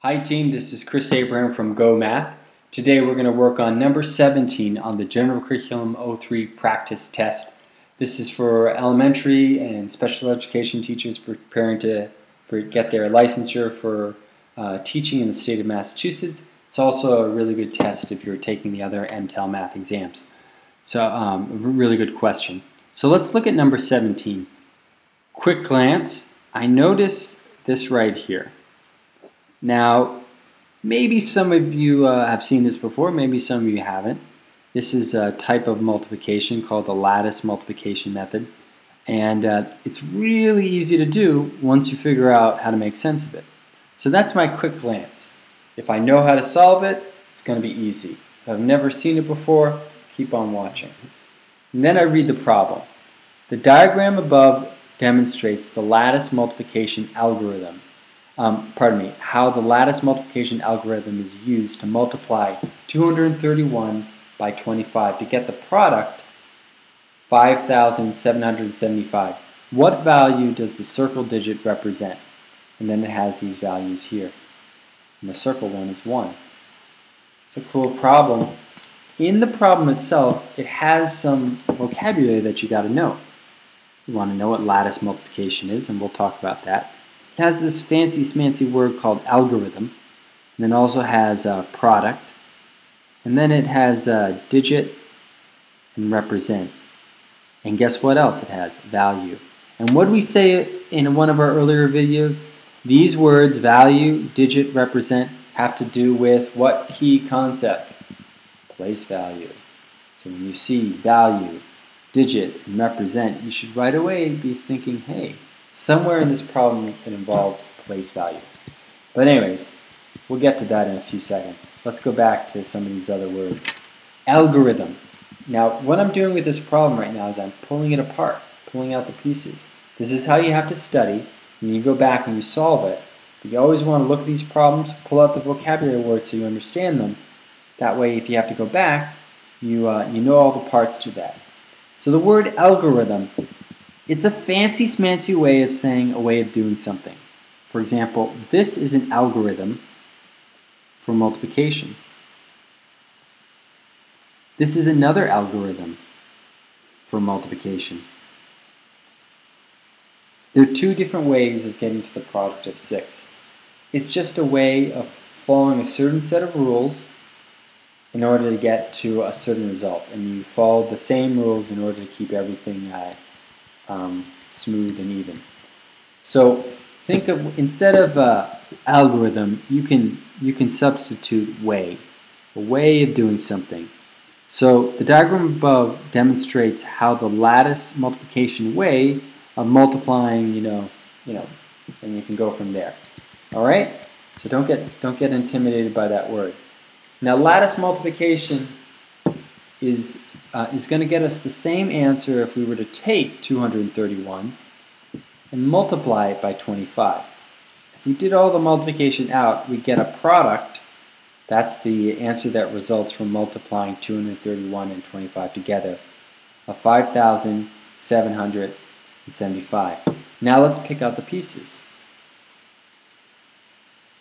Hi team, this is Chris Abraham from Go Math. Today we're going to work on number 17 on the General Curriculum 03 practice test. This is for elementary and special education teachers preparing to get their licensure for uh, teaching in the state of Massachusetts. It's also a really good test if you're taking the other MTEL math exams. So um, a really good question. So let's look at number 17. Quick glance, I notice this right here. Now, maybe some of you uh, have seen this before, maybe some of you haven't. This is a type of multiplication called the lattice multiplication method. And uh, it's really easy to do once you figure out how to make sense of it. So that's my quick glance. If I know how to solve it, it's going to be easy. If I've never seen it before, keep on watching. And then I read the problem. The diagram above demonstrates the lattice multiplication algorithm um, pardon me, how the lattice multiplication algorithm is used to multiply 231 by 25 to get the product 5,775. What value does the circle digit represent? And then it has these values here. And the circle one is 1. It's a cool problem. In the problem itself, it has some vocabulary that you got to know. You want to know what lattice multiplication is, and we'll talk about that. It has this fancy smancy word called algorithm. And then also has a product. And then it has a digit and represent. And guess what else it has? Value. And what we say in one of our earlier videos? These words, value, digit, represent, have to do with what key concept? Place value. So when you see value, digit, and represent, you should right away be thinking, hey, Somewhere in this problem it involves place value. But anyways, we'll get to that in a few seconds. Let's go back to some of these other words. Algorithm. Now, what I'm doing with this problem right now is I'm pulling it apart, pulling out the pieces. This is how you have to study, and you go back and you solve it. But you always want to look at these problems, pull out the vocabulary words so you understand them. That way, if you have to go back, you, uh, you know all the parts to that. So the word algorithm it's a fancy smancy way of saying a way of doing something. For example, this is an algorithm for multiplication. This is another algorithm for multiplication. There are two different ways of getting to the product of 6. It's just a way of following a certain set of rules in order to get to a certain result. And you follow the same rules in order to keep everything uh, um, smooth and even. So think of instead of uh, algorithm, you can you can substitute way, a way of doing something. So the diagram above demonstrates how the lattice multiplication way of multiplying, you know, you know, and you can go from there. All right. So don't get don't get intimidated by that word. Now lattice multiplication is uh, is going to get us the same answer if we were to take 231 and multiply it by 25. If we did all the multiplication out, we get a product. That's the answer that results from multiplying 231 and 25 together of 5,775. Now let's pick out the pieces.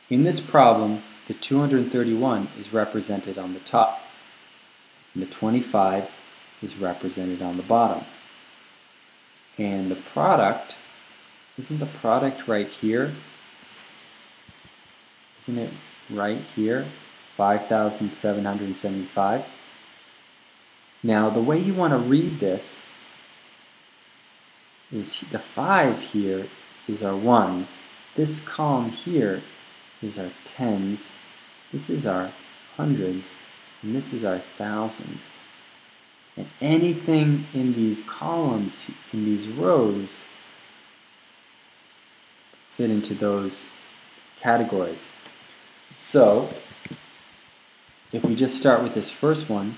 In this problem, the 231 is represented on the top and the 25 is represented on the bottom. And the product, isn't the product right here? Isn't it right here? 5,775. Now the way you want to read this is the 5 here is our 1s. This column here is our 10s. This is our hundreds. And this is our thousands. And anything in these columns, in these rows, fit into those categories. So, if we just start with this first one,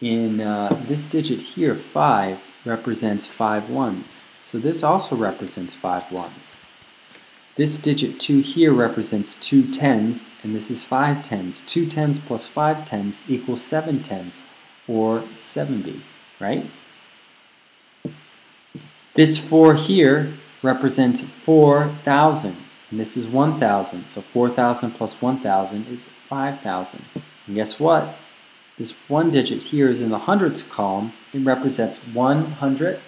in uh, this digit here, 5, represents five ones. So this also represents five ones. This digit 2 here represents two tens, and this is five tens. Two tens plus five tens equals seven tens, or 70, right? This 4 here represents 4,000. And this is 1,000. So 4,000 plus 1,000 is 5,000. And guess what? This one digit here is in the hundreds column. It represents 100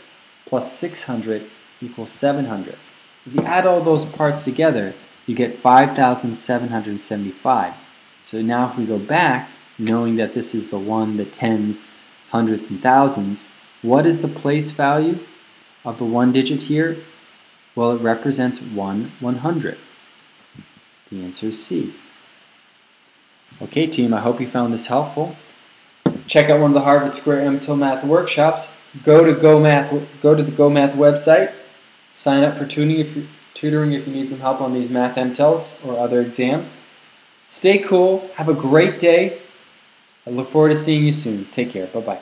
plus 600 equals 700. If you add all those parts together, you get 5,775. So now if we go back, knowing that this is the one, the tens, hundreds, and thousands, what is the place value of the one digit here? Well, it represents 1 100. The answer is C. Okay, team, I hope you found this helpful. Check out one of the Harvard Square MTEL Math workshops. Go to Go Math, go to the Go Math website. Sign up for tutoring if, you, tutoring if you need some help on these math MTELs or other exams. Stay cool. Have a great day. I look forward to seeing you soon. Take care. Bye-bye.